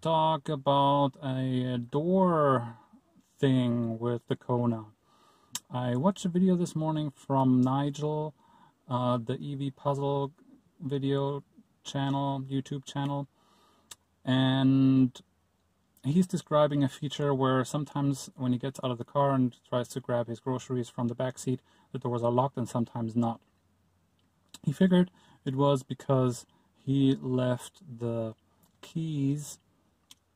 talk about a door thing with the Kona. I watched a video this morning from Nigel, uh, the EV Puzzle video channel, YouTube channel, and he's describing a feature where sometimes when he gets out of the car and tries to grab his groceries from the back seat, the doors are locked and sometimes not. He figured it was because he left the keys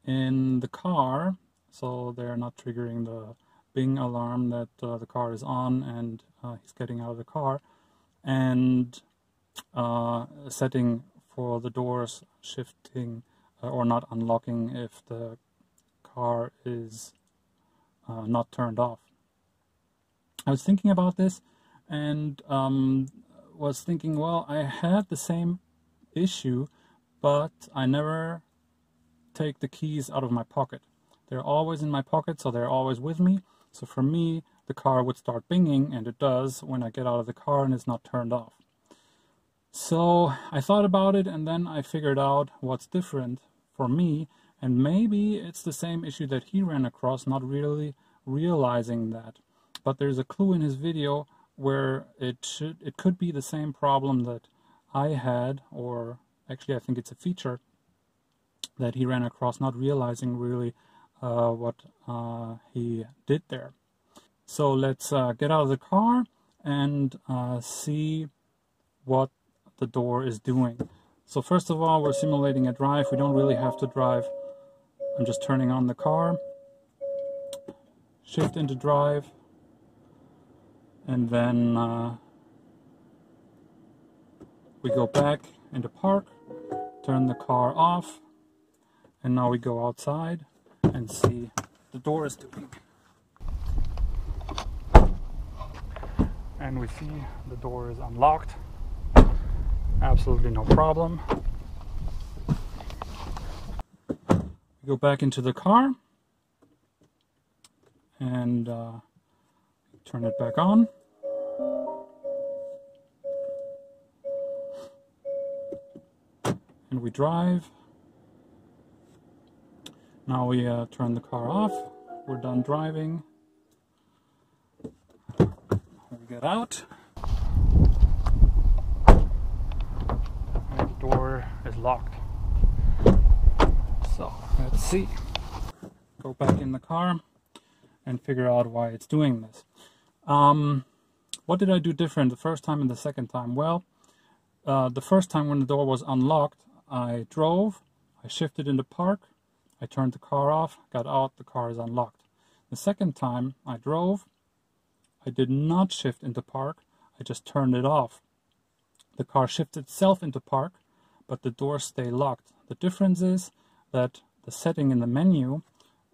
in the car so they're not triggering the bing alarm that uh, the car is on and uh, he's getting out of the car and uh, setting for the doors shifting uh, or not unlocking if the car is uh, not turned off. I was thinking about this and um, was thinking, well, I had the same issue, but I never take the keys out of my pocket. They're always in my pocket, so they're always with me. So for me, the car would start binging, and it does when I get out of the car and it's not turned off. So I thought about it, and then I figured out what's different for me and maybe it's the same issue that he ran across, not really realizing that. But there's a clue in his video where it should it could be the same problem that I had, or actually I think it's a feature that he ran across, not realizing really uh, what uh, he did there. So let's uh, get out of the car and uh, see what the door is doing. So first of all, we're simulating a drive. We don't really have to drive I'm just turning on the car, shift into drive, and then uh, we go back into park, turn the car off, and now we go outside and see the door is doing. And we see the door is unlocked. Absolutely no problem. go back into the car and uh, turn it back on. And we drive. Now we uh, turn the car off. We're done driving. We get out. The door is locked. So let's see. Go back in the car and figure out why it's doing this. Um, what did I do different the first time and the second time? Well, uh, the first time when the door was unlocked, I drove, I shifted into park, I turned the car off, got out, the car is unlocked. The second time I drove, I did not shift into park, I just turned it off. The car shifted itself into park, but the doors stay locked. The difference is that the setting in the menu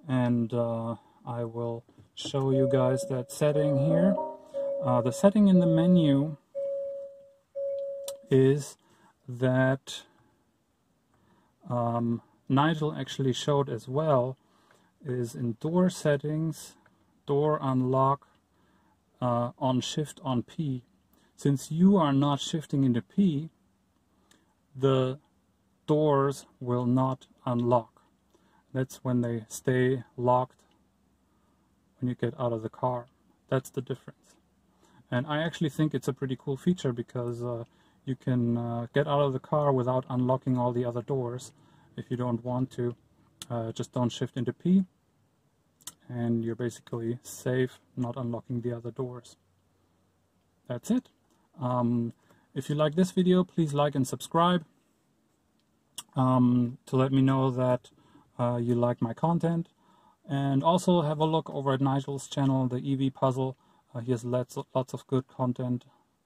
and uh, I will show you guys that setting here. Uh, the setting in the menu is that um, Nigel actually showed as well is in door settings, door unlock uh, on shift on P. Since you are not shifting into P, the doors will not unlock. That's when they stay locked when you get out of the car. That's the difference. And I actually think it's a pretty cool feature because uh, you can uh, get out of the car without unlocking all the other doors if you don't want to. Uh, just don't shift into P and you're basically safe not unlocking the other doors. That's it. Um, if you like this video, please like and subscribe um, to let me know that uh, you like my content. And also have a look over at Nigel's channel, the EV Puzzle. Uh, he has lots lots of good content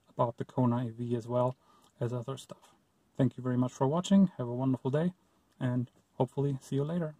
about the Kona EV as well as other stuff. Thank you very much for watching. Have a wonderful day and hopefully see you later.